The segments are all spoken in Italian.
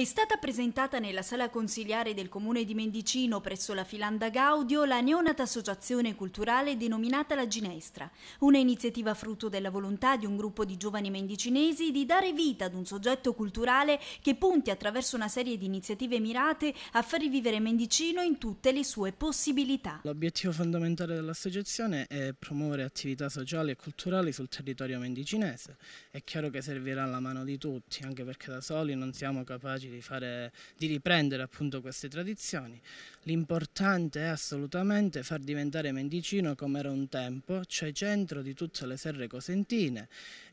È stata presentata nella sala consigliare del comune di Mendicino presso la Filanda Gaudio la neonata associazione culturale denominata La Ginestra, una iniziativa frutto della volontà di un gruppo di giovani mendicinesi di dare vita ad un soggetto culturale che punti attraverso una serie di iniziative mirate a far rivivere Mendicino in tutte le sue possibilità. L'obiettivo fondamentale dell'associazione è promuovere attività sociali e culturali sul territorio mendicinese. È chiaro che servirà la mano di tutti, anche perché da soli non siamo capaci di, fare, di riprendere appunto queste tradizioni. L'importante è assolutamente far diventare Mendicino come era un tempo, cioè centro di tutte le serre cosentine,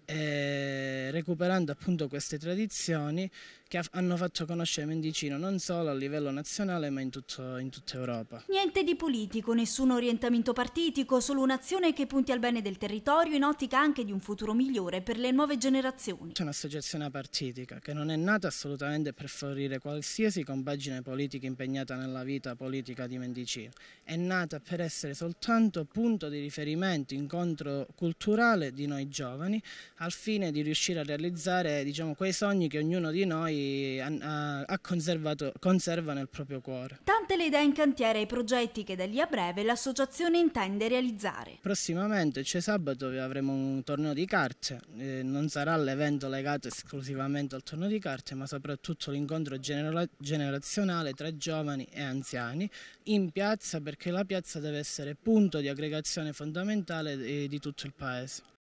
recuperando appunto queste tradizioni che hanno fatto conoscere Mendicino non solo a livello nazionale ma in, tutto, in tutta Europa. Niente di politico, nessun orientamento partitico, solo un'azione che punti al bene del territorio in ottica anche di un futuro migliore per le nuove generazioni. C'è un'associazione partitica che non è nata assolutamente per favorire qualsiasi compagine politica impegnata nella vita politica di Mendicino, è nata per essere soltanto punto di riferimento, incontro culturale di noi giovani al fine di riuscire a realizzare diciamo, quei sogni che ognuno di noi ha, ha conserva nel proprio cuore. Tante le idee in cantiere e i progetti che da lì a breve l'associazione intende realizzare. Prossimamente c'è sabato avremo un torneo di carte, eh, non sarà l'evento legato esclusivamente al torneo di carte ma soprattutto l'incontro genera generazionale tra giovani e anziani in piazza perché la piazza deve essere punto di aggregazione fondamentale di tutto il paese.